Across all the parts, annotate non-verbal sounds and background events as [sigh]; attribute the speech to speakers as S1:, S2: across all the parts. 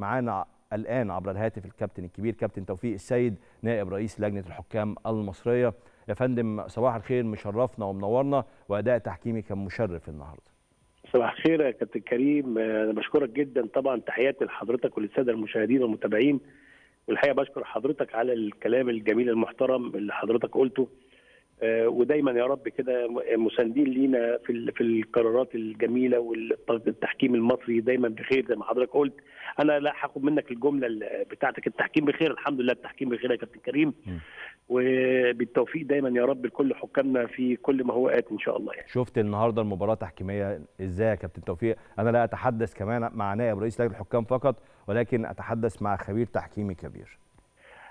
S1: معانا الآن عبر الهاتف الكابتن الكبير كابتن توفيق السيد نائب رئيس لجنة الحكام المصرية. يا فندم صباح الخير مشرفنا ومنورنا وأداء تحكيمي كان مشرف النهارده.
S2: صباح الخير يا كابتن كريم. أنا بشكرك جدا طبعا تحياتي لحضرتك وللسادة المشاهدين والمتابعين. والحقيقة بشكر حضرتك على الكلام الجميل المحترم اللي حضرتك قلته. ودايما يا رب كده مساندين لينا في في القرارات الجميلة والتحكيم المصري دايما بخير زي ما حضرتك قلت. أنا لا هاخد منك الجملة ال- بتاعتك. التحكيم بخير الحمد لله التحكيم بخير يا كابتن كريم. وبالتوفيق دايما يا رب لكل حكامنا في كل ما هو آت إن شاء الله يعني.
S1: شفت النهارده المباراة تحكيميه إزاي يا كابتن توفيق؟ أنا لا أتحدث كمان مع نائب رئيس لجنة الحكام فقط ولكن أتحدث مع خبير تحكيمي كبير.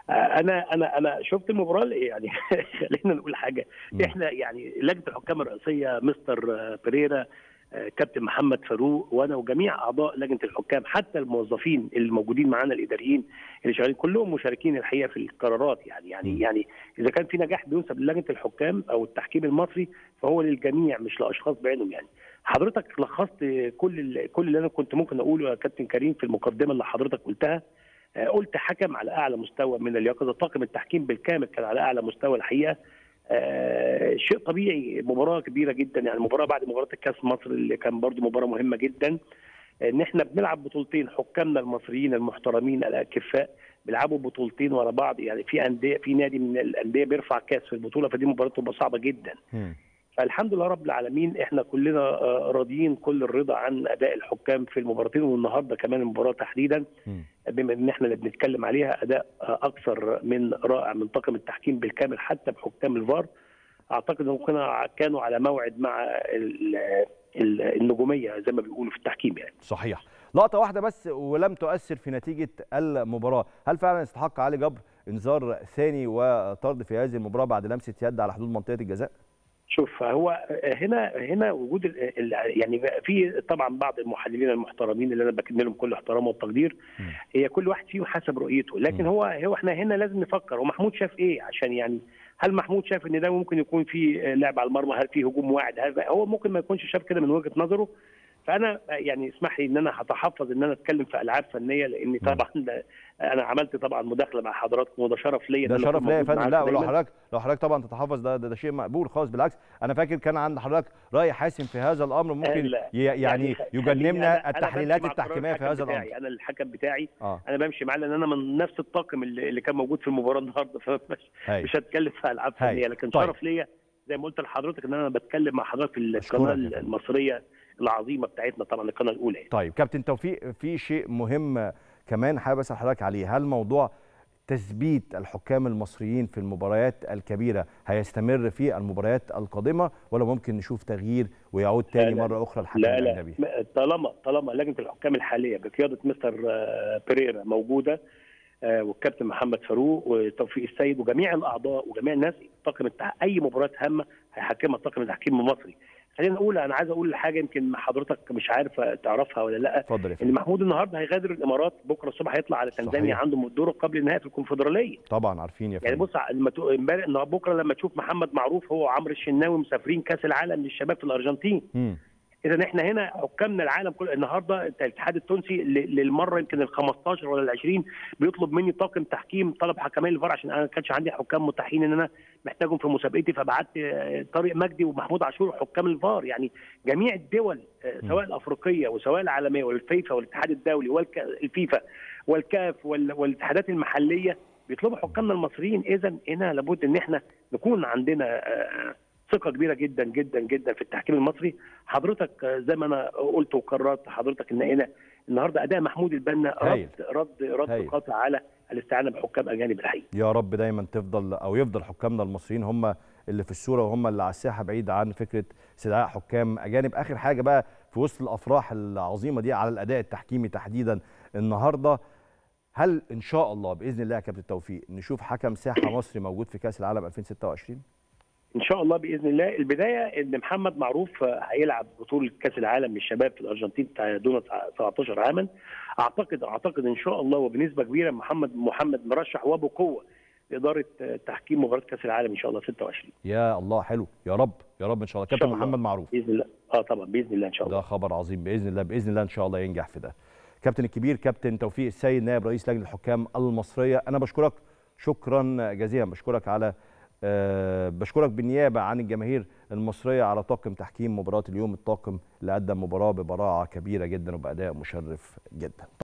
S2: أنا أنا أنا شفت المباراة يعني [laughs] خلينا نقول
S1: حاجة.
S2: إحنا يعني لجنة الحكام الرئيسية مستر آه، بيريرا آه، كابتن محمد فاروق وأنا وجميع أعضاء لجنة الحكام حتى الموظفين اللي موجودين معانا الإداريين اللي شغالين كلهم مشاركين الحقيقة في القرارات يعني يعني. يعني إذا كان في نجاح بينسب للجنة الحكام أو التحكيم المصري فهو للجميع مش لأشخاص بعينهم يعني حضرتك لخصت كل كل اللي أنا كنت ممكن أقوله يا كابتن كريم في المقدمة اللي حضرتك قلتها آه، قلت حكم على أعلى مستوى من اليقظه طاقم التحكيم بالكامل كان على أعلى مستوى الحقيقة. آه، شيء طبيعي مباراة كبيرة جدا يعني مباراة بعد مباراة الكأس مصر اللي كان برضو مباراة مهمة جدا. إن إحنا بنلعب بطولتين حكامنا المصريين المحترمين الأكفاء بيلعبوا بطولتين ورا بعض. يعني في أندية في نادي من الأندية بيرفع كأس في البطولة فدي مباراه تبقى صعبة جدا.
S1: مم.
S2: فالحمد لله رب العالمين إحنا كلنا آه، راضيين كل الرضا عن أداء الحكام في المباراتين والنهارده كمان المباراة تحديدا. بما إن إحنا اللي بنتكلم عليها أداء آه، أكثر من رائع من طاقم التحكيم بالكامل حتى بحكام الفار أعتقد إنهم كانوا كانوا على موعد مع ال- ال- النجومية زي ما بيقولوا في التحكيم يعني
S1: صحيح لقطة واحدة بس ولم تؤثر في نتيجة المباراة هل فعلا استحق علي جبر انذار ثاني وطرد في هذه المباراة بعد لمسة يد على حدود منطقة الجزاء
S2: شوف هو هنا هنا وجود يعني في طبعا بعض المحللين المحترمين اللي أنا بكن لهم كل احترام والتقدير. هي كل واحد فيهم حسب رؤيته لكن. هو هو إحنا هنا لازم نفكر ومحمود شاف إيه عشان يعني هل محمود شاف إن ده ممكن يكون في لعب على المرمى هل في هجوم واعد هل هو ممكن ما يكونش شاف كده من وجهة نظره فأنا يعني اسمح لي إن أنا هتحفظ إن أنا أتكلم في ألعاب فنية
S1: لأني.
S2: طبعا أنا عملت طبعا مداخلة مع حضراتكم وده شرف ليا
S1: ده شرف ليا يا فندم لا ولو. حضرتك لو حضرتك طبعا تتحفظ ده, ده ده شيء مقبول خالص بالعكس أنا فاكر كان عند حضرتك رأي حاسم في هذا الأمر ممكن يعني يجنبنا
S2: أنا
S1: التحليلات التحكيمية في هذا. الأمر
S2: أنا الحكم بتاعي
S1: آه
S2: أنا بمشي معاه لأن أنا من نفس الطاقم اللي, اللي كان موجود في المباراة النهارده فمش. مش هتكلم في
S1: ألعاب.
S2: فنية لكن
S1: طيب.
S2: شرف ليا زي ما قلت لحضرتك إن أنا بتكلم مع حضرتك في
S1: القناة.
S2: المصرية العظيمة بتاعتنا طبعا القناة الأولى يعني.
S1: طيب كابتن توفيق في شيء مهم كمان حابب أسأل حضرتك عليه هل موضوع تثبيت الحكام المصريين في المباريات الكبيرة هيستمر في المباريات القادمة ولا ممكن نشوف تغيير ويعود تاني
S2: لا.
S1: مرة أخرى الحكم
S2: لا لا
S1: الأجنبي
S2: م- طالما طالما لجنة الحكام الحالية بقيادة مستر آه، بيريرا موجودة آه، والكابتن محمد فاروق وتوفيق السيد وجميع الأعضاء وجميع الناس طاقم. أي مباراة هامة هيحكمها طاقم التحكيم المصري خلينا نقول أنا عايز أقول حاجة يمكن حضرتك مش عارف تعرفها ولا لأ.
S1: اتفضل إن
S2: محمود النهارده هيغادر الإمارات بكرة الصبح هيطلع على تنزانيا. عنده الدور قبل النهائي في الكونفدرالية.
S1: طبعا عارفين يا
S2: يعني
S1: فندم.
S2: بص لما امبارح بكرة لما تشوف محمد معروف هو وعمرو الشناوي مسافرين كأس العالم للشباب في الأرجنتين.
S1: مم.
S2: إذا إحنا هنا حكامنا العالم كله النهارده الاتحاد التونسي للمرة يمكن ال 15 ولا ال 20 بيطلب مني طاقم تحكيم طلب حكمين الفار عشان أنا ما كانش عندي حكام متاحين إن أنا محتاجهم في مسابقتي فبعت آه، طارق مجدي ومحمود عاشور حكام الفار. يعني جميع الدول آه، سواء الأفريقية وسواء العالمية والفيفا والاتحاد الدولي والفيفا والكاف وال- والاتحادات المحلية بيطلبوا حكامنا المصريين. اذا هنا لابد إن إحنا نكون عندنا آه، ثقة كبيرة جدا جدا جدا في التحكيم المصري حضرتك زي ما أنا قلت وكررت حضرتك إن هنا النهارده أداء محمود البنا. رد رد رد
S1: هايل.
S2: قاطع على الاستعانة بحكام أجانب الحقيقة
S1: يا رب دايما تفضل أو يفضل حكامنا المصريين هم اللي في الصورة وهم اللي على الساحة بعيد عن فكرة استدعاء حكام أجانب آخر حاجة بقى في وسط الأفراح العظيمة دي على الأداء التحكيمي تحديدا النهارده هل إن شاء الله بإذن الله يا كابتن توفيق نشوف حكم ساحة مصري موجود في كأس العالم 2026
S2: إن شاء الله بإذن الله. البداية إن محمد معروف هيلعب بطولة كأس العالم للشباب في الأرجنتين بتاع دون 19 عاما. اعتقد أعتقد إن شاء الله وبنسبة كبيرة محمد محمد مرشح وبقوة لإدارة تحكيم مباراة كأس العالم إن شاء الله 26
S1: يا الله حلو. يا رب يا رب إن شاء الله. كابتن
S2: الله.
S1: محمد معروف.
S2: بإذن الله. آه طبعا بإذن الله إن شاء الله.
S1: ده خبر عظيم. بإذن الله بإذن الله إن شاء الله ينجح في ده. كابتن الكبير كابتن توفيق السيد نائب رئيس لجنة الحكام المصرية أنا بشكرك. شكرا جزيلا. بشكرك على أه بشكرك بالنيابة عن الجماهير المصرية على طاقم تحكيم مباراة اليوم الطاقم اللي قدم مباراة ببراعة كبيرة جدا وبأداء مشرف جدا.